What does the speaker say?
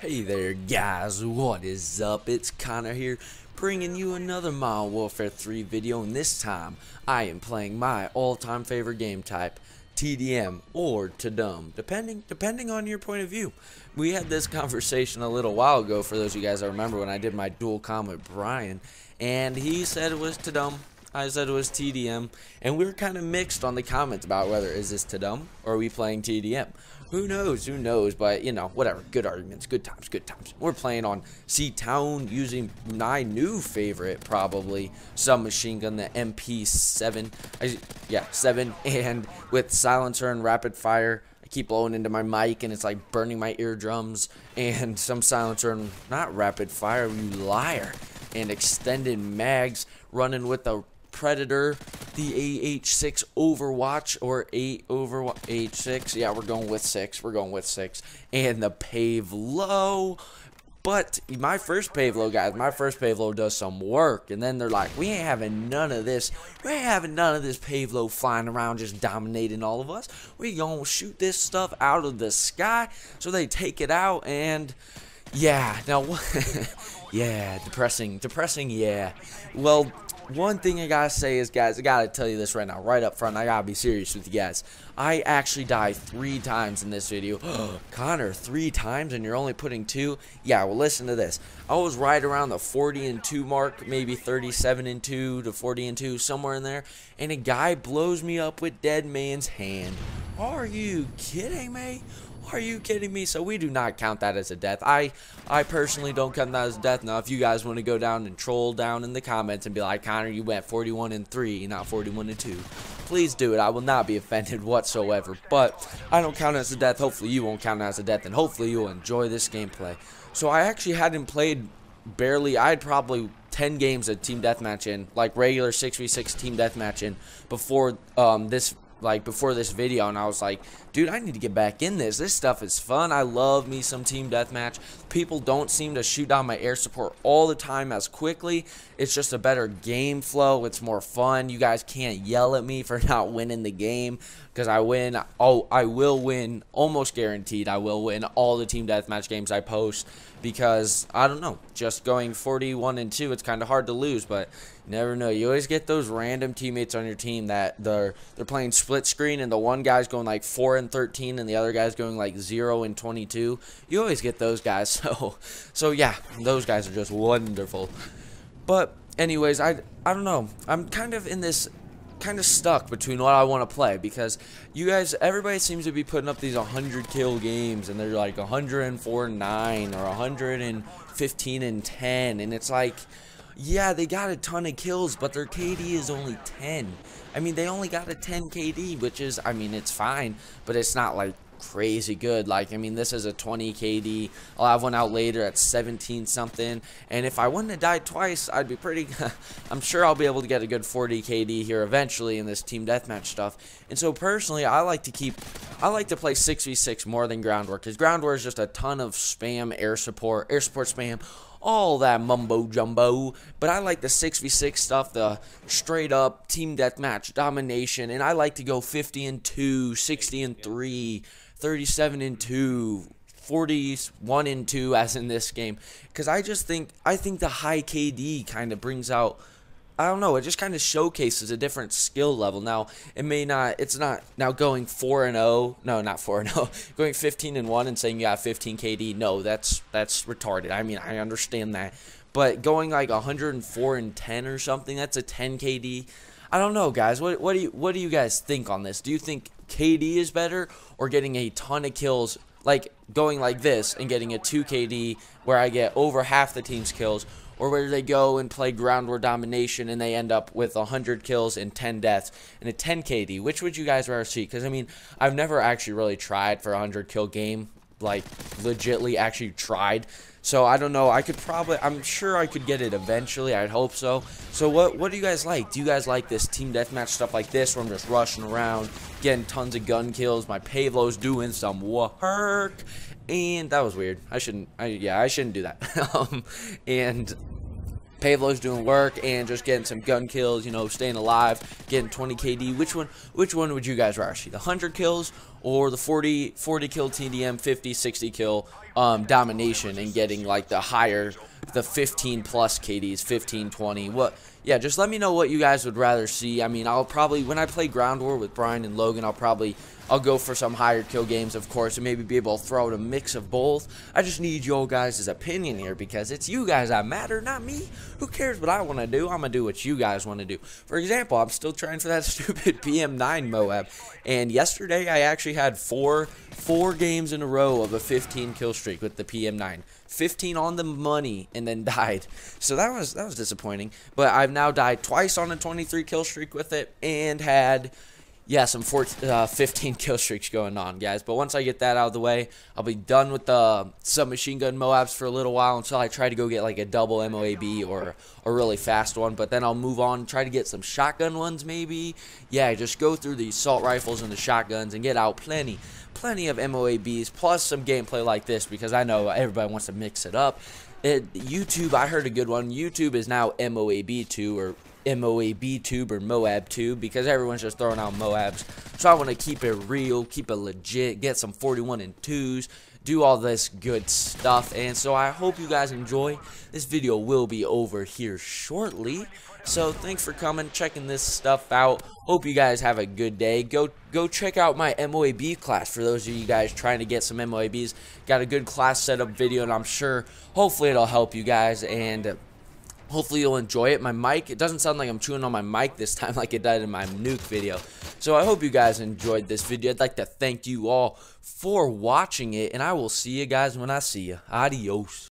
Hey there guys, what is up? It's Connor here, bringing you another Modern Warfare 3 video, and this time, I am playing my all-time favorite game type, TDM or Tadum, depending depending on your point of view. We had this conversation a little while ago, for those of you guys that remember when I did my dual com with Brian, and he said it was Tadum, I said it was TDM, and we were kind of mixed on the comments about whether is this Tadum or are we playing TDM. Who knows? Who knows? But you know, whatever. Good arguments. Good times. Good times. We're playing on Seatown using my new favorite, probably submachine gun, the MP7. I, yeah, seven, and with silencer and rapid fire. I keep blowing into my mic and it's like burning my eardrums and some silencer and not rapid fire you liar and extended mags running with the Predator, the AH6 Overwatch, or 8 Overwatch, AH6. Yeah, we're going with 6. We're going with 6. And the Pave Low. But my first Pave Low, guys, my first Pave Low does some work. And then they're like, we ain't having none of this. We ain't having none of this Pave Low flying around just dominating all of us. We gonna shoot this stuff out of the sky. So they take it out and... Yeah, now, yeah, depressing, depressing, yeah. Well, one thing I gotta say is, guys, I gotta tell you this right now, right up front. I gotta be serious with you guys. I actually die three times in this video. Connor, three times, and you're only putting two? Yeah, well, listen to this. I was right around the 40 and 2 mark, maybe 37 and 2 to 40 and 2, somewhere in there, and a guy blows me up with dead man's hand. Are you kidding me? Are you kidding me? So we do not count that as a death. I I personally don't count that as death. Now, if you guys want to go down and troll down in the comments and be like, Connor, you went 41 and 3, not 41 and 2, please do it. I will not be offended whatsoever. But I don't count it as a death. Hopefully you won't count it as a death, and hopefully you'll enjoy this gameplay. So I actually hadn't played barely. I had probably 10 games of Team Deathmatch in, like regular 6v6 Team Deathmatch in, before um, this like before this video and I was like, dude, I need to get back in this. This stuff is fun. I love me some team deathmatch. People don't seem to shoot down my air support all the time as quickly. It's just a better game flow. It's more fun. You guys can't yell at me for not winning the game because I win. Oh, I will win. Almost guaranteed I will win all the team deathmatch games I post because I don't know. Just going 41 and 2, it's kind of hard to lose, but you never know. You always get those random teammates on your team that they're they're playing split screen and the one guy's going like 4 and 13 and the other guy's going like 0 and 22. You always get those guys. So so yeah, those guys are just wonderful. But anyways, I I don't know. I'm kind of in this kind of stuck between what I want to play because you guys, everybody seems to be putting up these 100 kill games and they're like 104 and 9 or 115 and 10 and it's like, yeah, they got a ton of kills, but their KD is only 10. I mean, they only got a 10 KD, which is, I mean, it's fine, but it's not like crazy good. Like, I mean, this is a 20 KD. I'll have one out later at 17 something. And if I wouldn't have died twice, I'd be pretty. I'm sure I'll be able to get a good 40 KD here eventually in this team deathmatch stuff. And so personally, I like to keep. I like to play 6v6 more than ground war because ground war is just a ton of spam, air support, air support spam all that mumbo jumbo. But I like the 6v6 stuff, the straight up team deathmatch domination, and I like to go 50 and 2, 60 and 3, 37 and 2, 41 and 2 as in this game cuz I just think I think the high KD kind of brings out I don't know, it just kind of showcases a different skill level. Now, it may not it's not now going 4 and 0, no, not 4 and 0. Going 15 and 1 and saying you got 15 KD. No, that's that's retarded. I mean, I understand that. But going like 104 and 10 or something, that's a 10 KD. I don't know, guys. What what do you what do you guys think on this? Do you think KD is better or getting a ton of kills like going like this and getting a 2 KD where I get over half the team's kills or where they go and play ground war domination and they end up with 100 kills and 10 deaths and a 10 KD. Which would you guys rather see? Because, I mean, I've never actually really tried for a 100 kill game, like, legitly actually tried. So I don't know. I could probably. I'm sure I could get it eventually. I'd hope so. So what? What do you guys like? Do you guys like this team deathmatch stuff like this, where I'm just rushing around, getting tons of gun kills? My Pave Low's doing some work, and that was weird. I shouldn't. I yeah. I shouldn't do that. um, and Pave Low's doing work and just getting some gun kills, you know, staying alive, getting 20 KD. Which one which one would you guys rather see? The 100 kills or the 40 40 kill TDM, 50 60 kill um, domination and getting like the higher the 15 plus KDs, 15 20. What yeah, just let me know what you guys would rather see. I mean, I'll probably when I play Ground War with Brian and Logan, I'll probably I'll go for some higher kill games, of course, and maybe be able to throw out a mix of both. I just need your guys' opinion here because it's you guys that matter, not me. Who cares what I want to do? I'm going to do what you guys want to do. For example, I'm still trying for that stupid PM9 Moab, and yesterday I actually had four, four games in a row of a 15 kill streak with the PM9. 15 on the money and then died. So that was that was disappointing. But I've now died twice on a 23 kill streak with it and had yeah, some 14, uh, 15 kill streaks going on, guys. But once I get that out of the way, I'll be done with the submachine gun Moabs for a little while until I try to go get like a double MOAB or a really fast one. But then I'll move on, try to get some shotgun ones maybe. Yeah, just go through the assault rifles and the shotguns and get out plenty, plenty of MOABs plus some gameplay like this because I know everybody wants to mix it up. It, YouTube, I heard a good one. YouTube is now MOAB2 or MOAB tube or Moab tube because everyone's just throwing out Moabs. So I want to keep it real, keep it legit, get some 41 and 2s, do all this good stuff. And so I hope you guys enjoy. This video will be over here shortly. So thanks for coming, checking this stuff out. Hope you guys have a good day. Go go check out my MOAB class for those of you guys trying to get some MOABs. Got a good class setup video and I'm sure hopefully it'll help you guys and Hopefully you'll enjoy it. My mic, it doesn't sound like I'm chewing on my mic this time like it did in my nuke video. So I hope you guys enjoyed this video. I'd like to thank you all for watching it, and I will see you guys when I see you. Adios.